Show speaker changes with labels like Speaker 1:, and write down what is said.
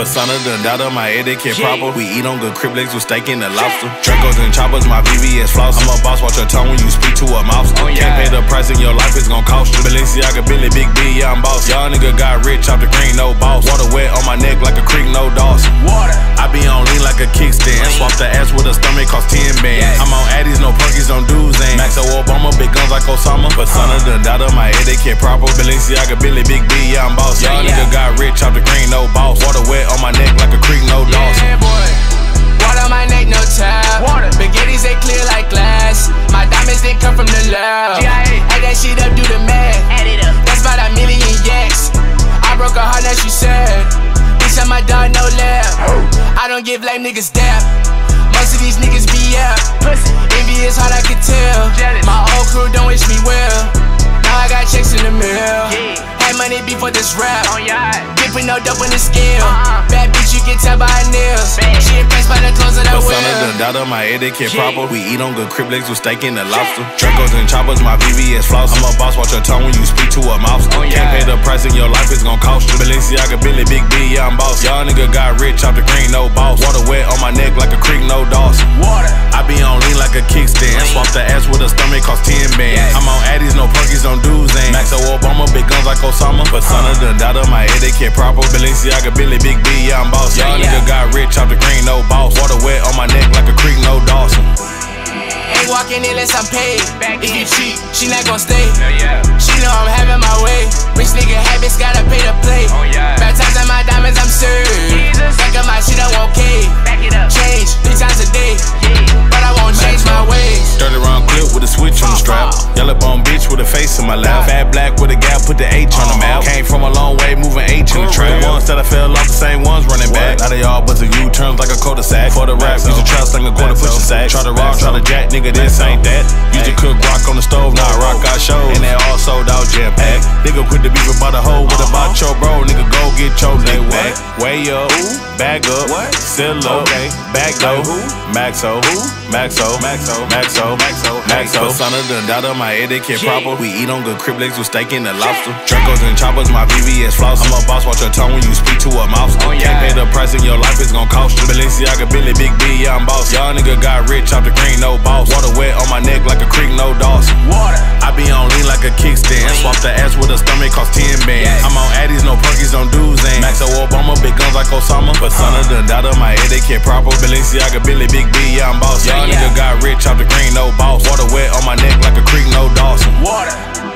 Speaker 1: Persona done on my etiquette yeah. proper. We eat on good crib legs with steak and the lobster. Dracos and choppers, my VVS floss. I'm a boss, watch your tongue when you speak to a mouse. Oh, yeah. Can't pay the price in your life, it's gon' cost you. Balenciaga, Billy, Big B, yeah, I'm boss. Y'all nigga got rich off the green, no boss. Water wet on my neck like a creek, no Dawson. Water. I be kickstand. Swap the ass with a stomach, cost 10 bands. I'm on Addies, no perkies, on dudes, and Maxo Obama, big guns like Osama. Persona uh. done doubt on my head, they care proper. Balenciaga, Billy, Big B, yeah, I'm boss. Y'all nigga got rich off the green,
Speaker 2: don't give like niggas dap. Most of these niggas be out. Envy is hard, I can tell. My old crew don't wish me well. Now I got checks in the mail. Had money before this rap. Oh, Dipping no dope in the scale. Uh-uh. Bad bitch, you can tell by her nails. She impressed by the clothes that I wear.
Speaker 1: done doubt on my etiquette proper. We eat on good crib legs with steak and the lobster. Dracos and choppers, my VVS floss. I'm a boss, watch your tongue when you speak to a mouse. Oh, Can't pay the price in your life, it's gon' cost you. Balenciaga, Billy, Big B, yeah, I'm boss. Y'all nigga got rich off the green, no boss. Water wet on my neck like a creek, no Dawson. Water. I be on lean like a kickstand. Swap the ass with a stomach, cost 10 bands. I'm on Addies, no perkies, on dudes, and Maxo Obama, big guns like Osama. But son of done doubt on my etiquette proper. Balenciaga, Billy, Big B, yeah, I'm boss. Y'all nigga got rich off the green, no boss. Water wet on my neck like a creek, no Dawson.
Speaker 2: Ain't walking unless I'm paid. If you cheat, she not gon' stay. She know I'm having my way. Rich nigga habits gotta pay
Speaker 1: face in my lap. Fat black with a gap, put the H on the map. Oh. Came from a long way, moving H in the trap. Ones that I fell off, the same ones running back. Now they all but the U turns like a cul-de-sac. For the rap, use a trap, sling a quarter, push a sack. Try to rock, try to jack, nigga, this ain't that. Used to cook rock on the stove, now rock got shows. And they all sold out jam pack. Nigga quit the beef about the hoe. What about your bro? Get your dick back. Way up, bag up, sell up, back though. Maxo, Maxo, Maxo, Maxo, Maxo, Maxo. Persona done doubt on my etiquette proper. We eat on good crib legs with steak and the lobster. Dracos and choppers, my VVS floss. I'm a boss, watch your tongue when you speak to a mouse. Oh, can't pay the price in your life, it's gon' cost you. Balenciaga, Billy, Big B, yeah, I'm boss. Y'all nigga got rich off the green, no boss. Water wet on my neck like a creek, no Dawson. Water. I be on lean like a kickstand. Swap the ass with a stomach, cost 10 so Obama, big guns like Osama. But son of the daughter, my etiquette proper. Balenciaga, Billy, Big B, yeah, I'm boss. Y'all yeah, yeah. nigga got rich, chop the green, no boss. Water wet on my neck like a creek, no Dawson. Water.